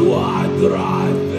quadrat